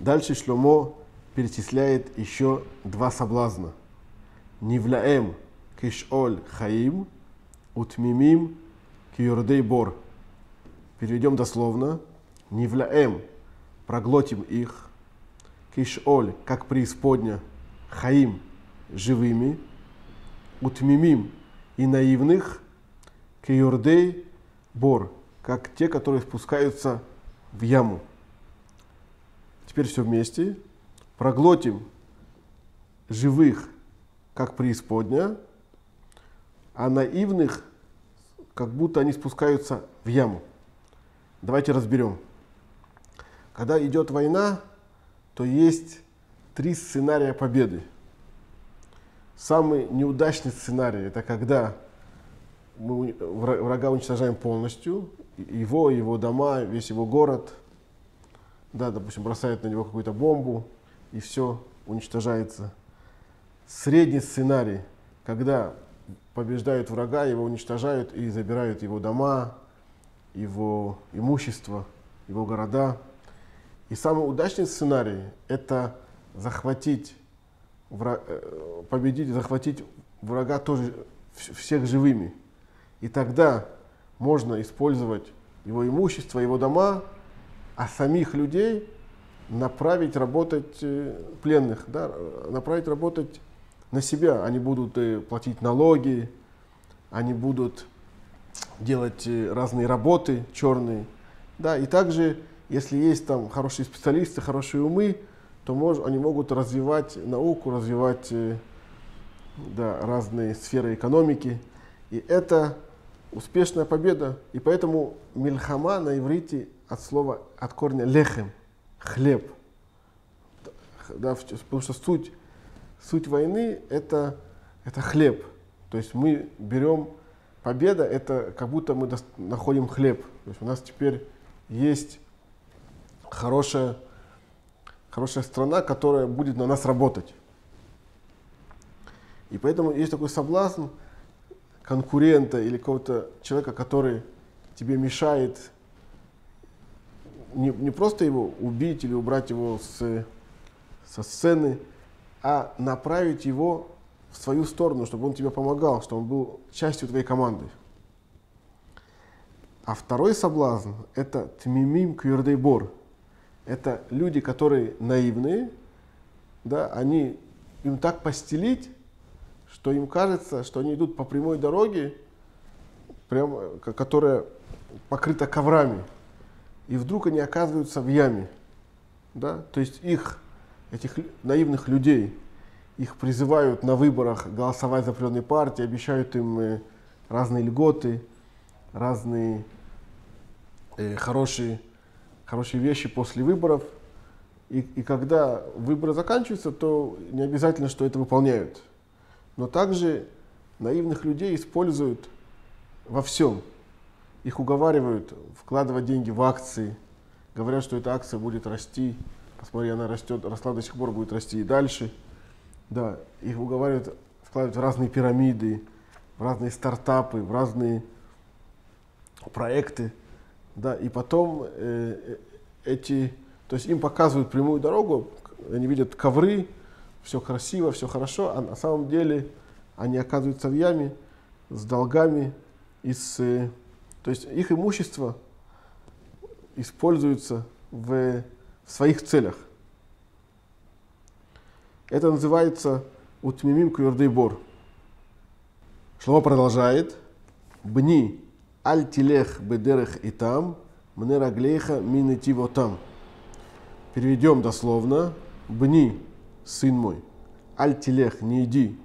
Дальше Шломо перечисляет еще два соблазна. Нивляэм кишоль хаим, утмимим киюрдей бор. Переведем дословно. Нивляэм проглотим их, кишоль, как преисподня, хаим, живыми, утмимим и наивных, киюрдей бор, как те, которые спускаются в яму. Теперь все вместе. Проглотим живых, как преисподня, а наивных, как будто они спускаются в яму. Давайте разберем. Когда идет война, то есть три сценария победы. Самый неудачный сценарий – это когда мы врага уничтожаем полностью, его, его дома, весь его город, да, допустим, бросают на него какую-то бомбу, и все уничтожается. Средний сценарий, когда побеждают врага, его уничтожают и забирают его дома, его имущество, его города. И самый удачный сценарий – это захватить, э, победить, захватить врага тоже всех живыми. И тогда можно использовать его имущество, его дома, а самих людей направить работать э, пленных, да, направить работать на себя. Они будут э, платить налоги, они будут делать э, разные работы черные. Да, и также, если есть там хорошие специалисты, хорошие умы, то мож, они могут развивать науку, развивать да, разные сферы экономики. И это успешная победа. И поэтому мильхама на иврите от слова, от корня лехем, хлеб. Да, потому что суть, суть войны это, это хлеб. То есть мы берем победа, это как будто мы находим хлеб. То есть у нас теперь есть хорошая, хорошая страна, которая будет на нас работать. И поэтому есть такой соблазн конкурента или какого-то человека, который тебе мешает не, не просто его убить или убрать его с, со сцены, а направить его в свою сторону, чтобы он тебе помогал, чтобы он был частью твоей команды. А второй соблазн – это тмимим кюрдейбор. Это люди, которые наивные, да, они, им так постелить, что им кажется, что они идут по прямой дороге, прям, которая покрыта коврами и вдруг они оказываются в яме. Да? То есть их, этих наивных людей, их призывают на выборах голосовать за определенные партии, обещают им э, разные льготы, разные э, хорошие, хорошие вещи после выборов. И, и когда выборы заканчиваются, то не обязательно, что это выполняют. Но также наивных людей используют во всем их уговаривают вкладывать деньги в акции, говорят, что эта акция будет расти, посмотри, она растет, росла до сих пор, будет расти и дальше. Да, их уговаривают вкладывать в разные пирамиды, в разные стартапы, в разные проекты. Да, и потом э, э эти, то есть им показывают прямую дорогу, они видят ковры, все красиво, все хорошо, а на самом деле они оказываются в яме с долгами и с э, то есть их имущество используется в, в своих целях. Это называется утмимим кюрдейбор. Шломо продолжает. Бни аль-тилех бедерех и там, мне раглейха минетиво там. Переведем дословно. Бни, сын мой, аль-тилех, не иди,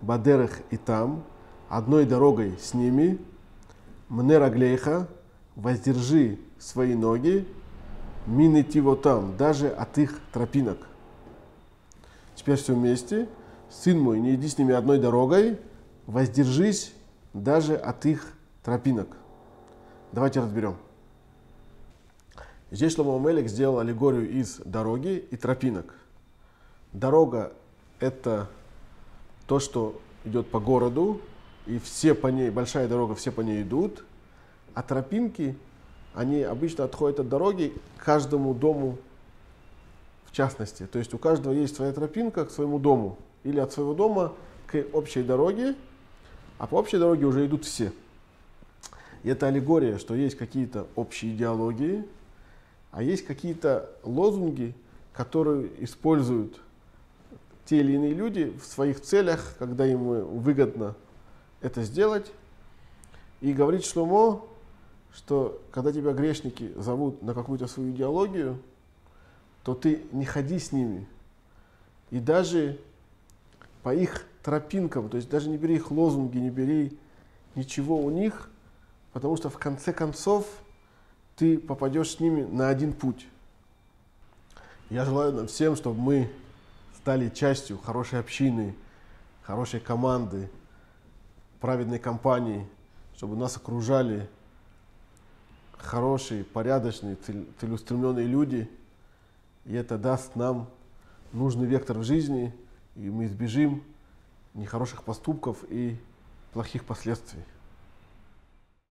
бадерех и там, одной дорогой с ними, мнераглейха, воздержи свои ноги, минетиво там, даже от их тропинок. Теперь все вместе. Сын мой, не иди с ними одной дорогой, воздержись даже от их тропинок. Давайте разберем. Здесь Шломо Мелик сделал аллегорию из дороги и тропинок. Дорога – это то, что идет по городу, и все по ней, большая дорога, все по ней идут, а тропинки, они обычно отходят от дороги к каждому дому в частности. То есть у каждого есть своя тропинка к своему дому или от своего дома к общей дороге, а по общей дороге уже идут все. И это аллегория, что есть какие-то общие идеологии, а есть какие-то лозунги, которые используют те или иные люди в своих целях, когда им выгодно это сделать. И говорит Шломо, что когда тебя грешники зовут на какую-то свою идеологию, то ты не ходи с ними. И даже по их тропинкам, то есть даже не бери их лозунги, не бери ничего у них, потому что в конце концов ты попадешь с ними на один путь. Я желаю нам всем, чтобы мы стали частью хорошей общины, хорошей команды, праведной компании, чтобы нас окружали хорошие, порядочные, целеустремленные люди. И это даст нам нужный вектор в жизни, и мы избежим нехороших поступков и плохих последствий.